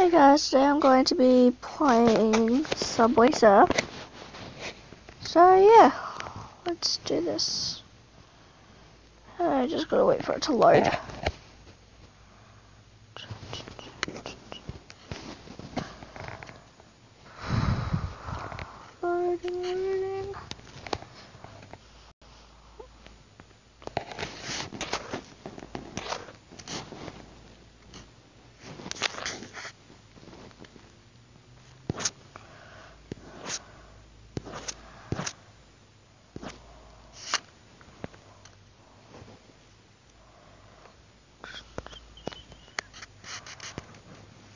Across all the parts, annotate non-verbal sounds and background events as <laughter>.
Hey guys, today I'm going to be playing Subway Surf. So yeah, let's do this. I just gotta wait for it to load. <sighs> Loading, loading.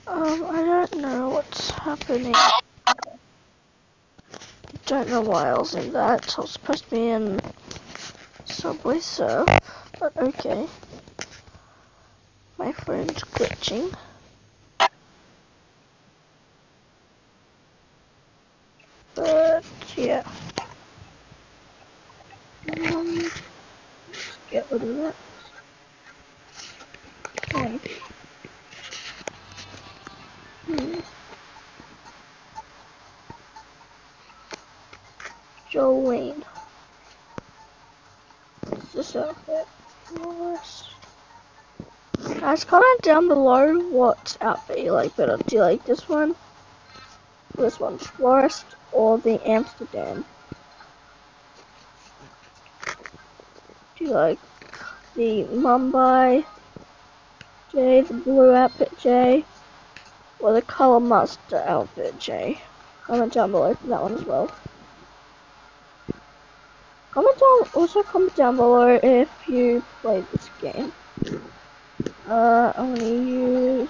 Um, I don't know what's happening. Don't know why I was in that. I was supposed to be in Subway Surf, but okay. My phone's glitching. But yeah. Um, let's get rid of that. Okay. Hmm. Jolene. What's this outfit? Nice. Guys, comment down below what outfit you like better. Do you like this one? This one, Florist, or the Amsterdam? Do you like the Mumbai J, the blue outfit J, or the color master outfit J? Comment down below for that one as well. Comment down, also comment down below if you played this game. Uh, I'm gonna use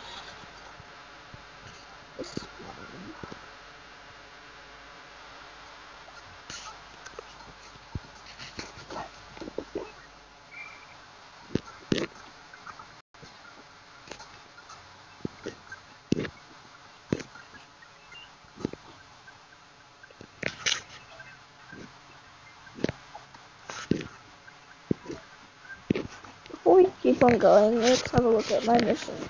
keep on going, let's have a look at my missions.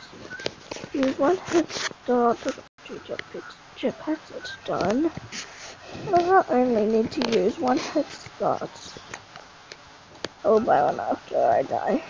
Use one head start jetpacks. Jetpacks, it's done. I only need to use one head start. Oh, I will buy one after I die.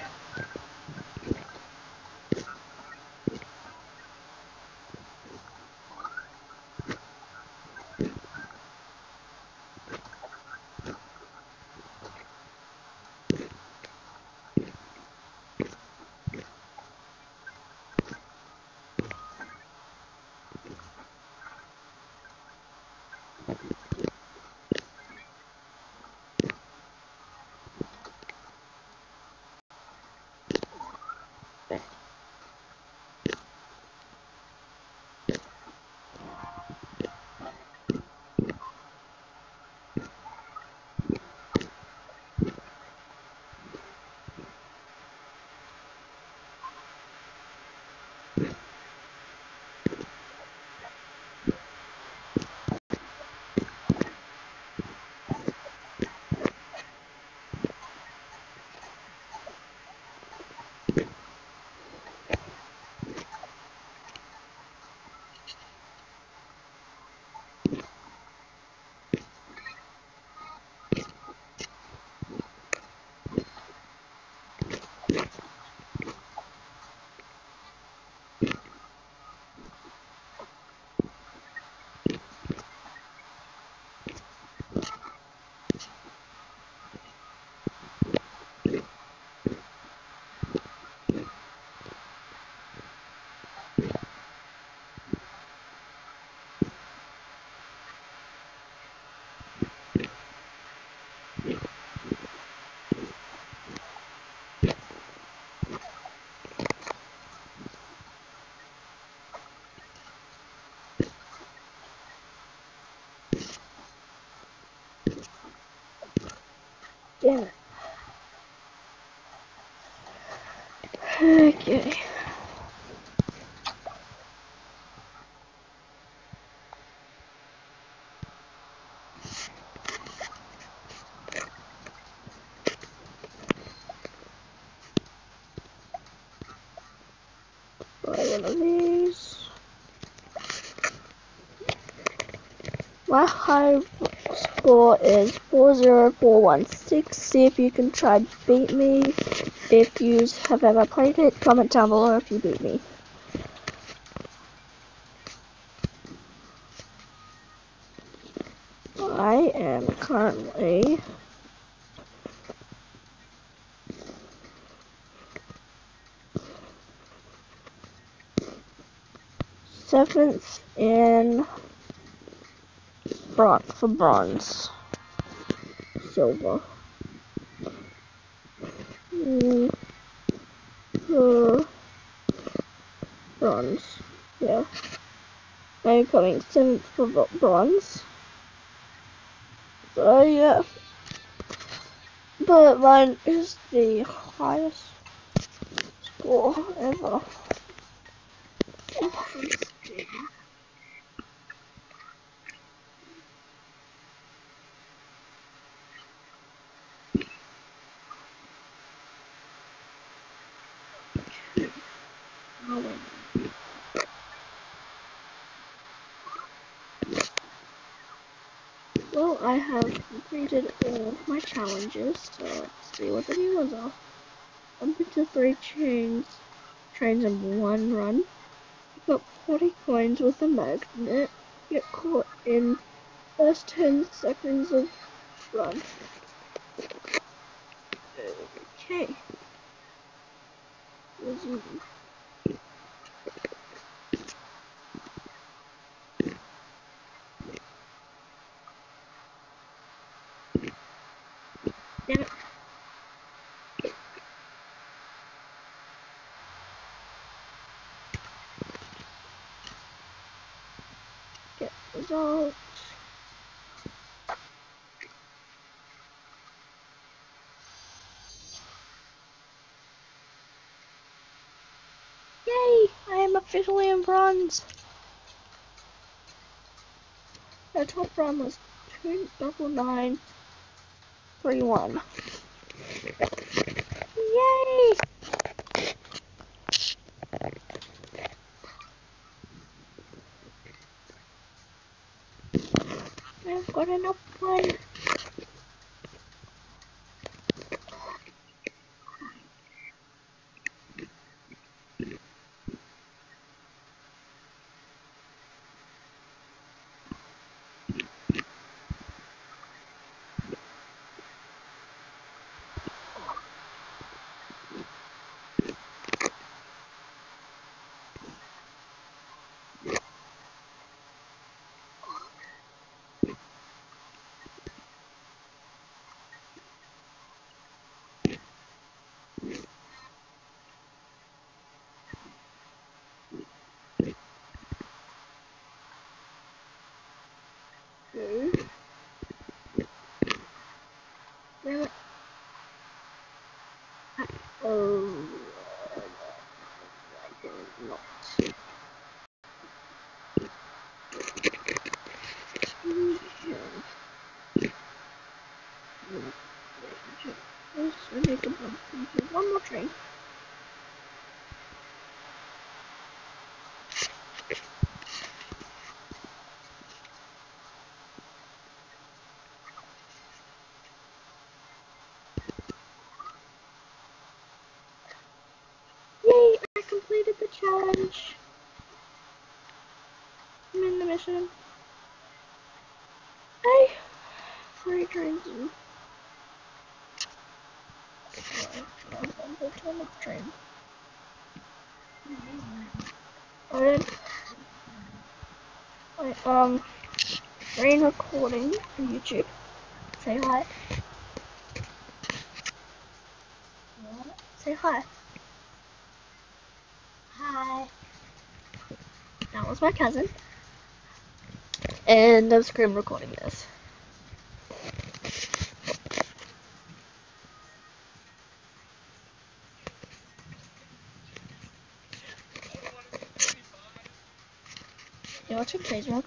Damn it. <sighs> Okay. My high score is 40416. See if you can try to beat me. If you have ever played it, comment down below if you beat me. I am currently seventh in bronze for bronze. Silver. Mm, uh, bronze. Yeah. I'm coming seventh for bronze. So yeah. But mine is the highest score ever. Well, I have completed all of my challenges, so let's see what the new ones are. Jump into three chains, trains in one run. Pick up 40 coins with a magnet. Get caught in first 10 seconds of run. Okay. Damn it. Get results. Yay! I am officially in bronze. The top run was two double nine three one. Yay! I've got enough fun. Okay. Damn it. Oh, I did not. Let's make a bump. One more train. Yay! I completed the challenge. I'm in the mission. Hey! Three trains in. train. I did. Wait, um, rain recording on YouTube. Say hi. Say hi. Hi. That was my cousin. And I'm screen recording this. You watching Facebook?